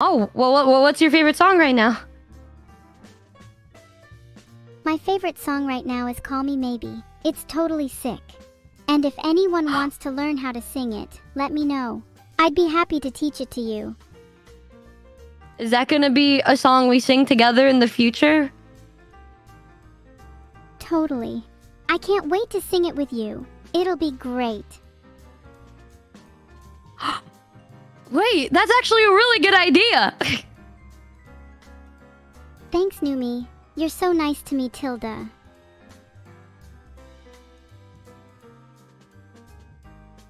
Oh, well, what, what's your favorite song right now? My favorite song right now is Call Me Maybe. It's totally sick. And if anyone wants to learn how to sing it, let me know. I'd be happy to teach it to you. Is that gonna be a song we sing together in the future? Totally. I can't wait to sing it with you. It'll be great. Wait, that's actually a really good idea. Thanks, Numi. You're so nice to me, Tilda.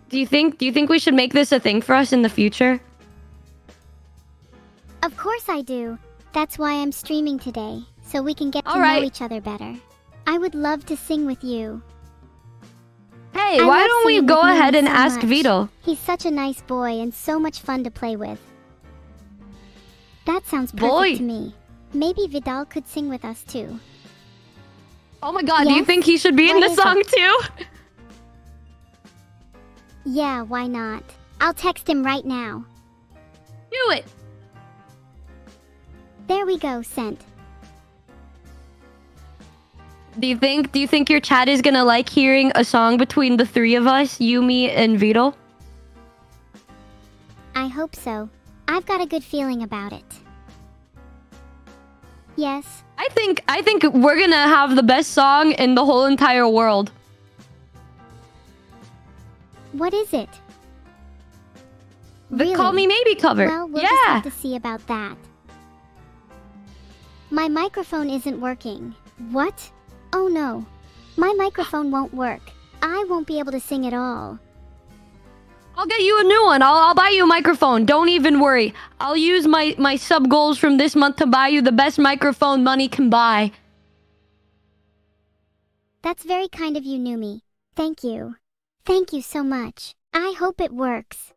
do you think do you think we should make this a thing for us in the future? Of course I do. That's why I'm streaming today, so we can get to All right. know each other better. I would love to sing with you. Hey, I why don't we go ahead and so ask much. Vedal? He's such a nice boy and so much fun to play with. That sounds perfect Boy. to me. Maybe Vedal could sing with us too. Oh my god, do you think he should be in the song it? too? Yeah, why not? I'll text him right now. Do it. There we go, sent. Do you think do you think your chat is gonna like hearing a song between the three of us, you, me, and Vedal? I hope so. I've got a good feeling about it. Yes, I think I think we're gonna have the best song in the whole entire world. what is it? The Call Me Maybe cover. Well, we'll just have to see about that. My microphone isn't working. What? Oh no. My microphone won't work. I won't be able to sing at all. I'll get you a new one. I'll, I'll buy you a microphone. Don't even worry. I'll use my, my sub goals from this month to buy you the best microphone money can buy. That's very kind of you, Numi. Thank you. Thank you so much. I hope it works.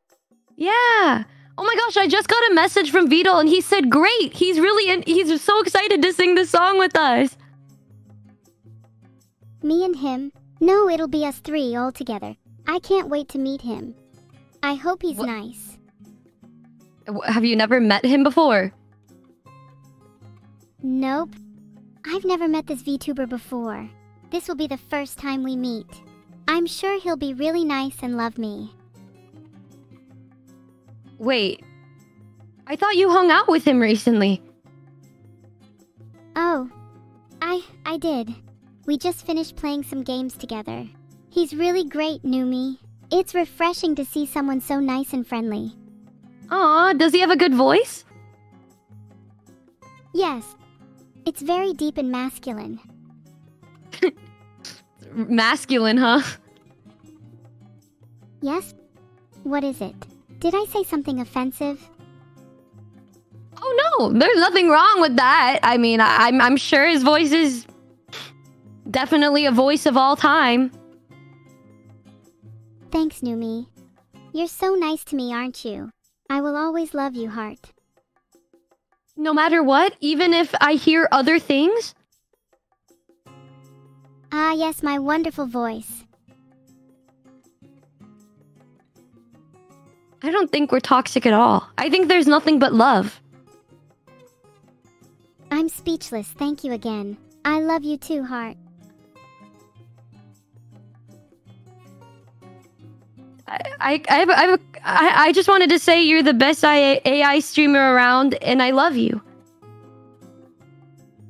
Yeah. Oh my gosh, I just got a message from Vedal and he said great. He's really in, he's so excited to sing this song with us. Me and him? No, it'll be us three all together. I can't wait to meet him. I hope he's nice. Have you never met him before? Nope. I've never met this VTuber before. This will be the first time we meet. I'm sure he'll be really nice and love me. Wait. I thought you hung out with him recently. Oh, I I did. We just finished playing some games together. He's really great, Numi. It's refreshing to see someone so nice and friendly. Aw, does he have a good voice? Yes, it's very deep and masculine. Masculine, huh? Yes? What is it? Did I say something offensive? Oh no, there's nothing wrong with that. I mean, I, I'm I'm sure his voice is definitely a voice of all time. Thanks, Numi. You're so nice to me, aren't you? I will always love you, Heart. No matter what, even if I hear other things. Ah, yes, my wonderful voice. I don't think we're toxic at all. I think there's nothing but love. I'm speechless. Thank you again. I love you too, Heart. I I I, have, I, have a, I, I just wanted to say you're the best I, AI streamer around, and I love you.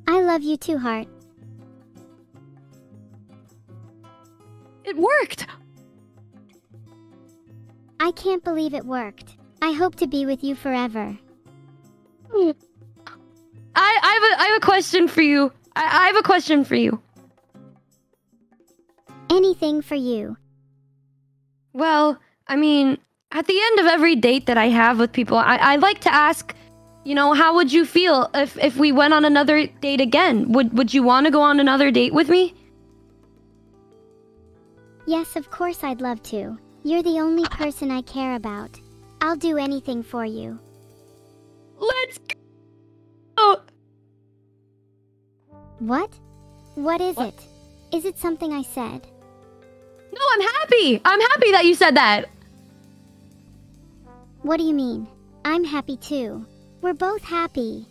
I love you too, Heart. It worked. I can't believe it worked. I hope to be with you forever. I, I have a I have a question for you. I, I have a question for you. Anything for you. Well, I mean, at the end of every date that I have with people, I, I like to ask, you know, how would you feel if, if we went on another date again? Would would you want to go on another date with me? Yes, of course I'd love to. You're the only person I care about. I'll do anything for you. Let's go. What? What is What? it? Is it something I said? No, I'm happy. I'm happy that you said that. What do you mean? I'm happy too. We're both happy.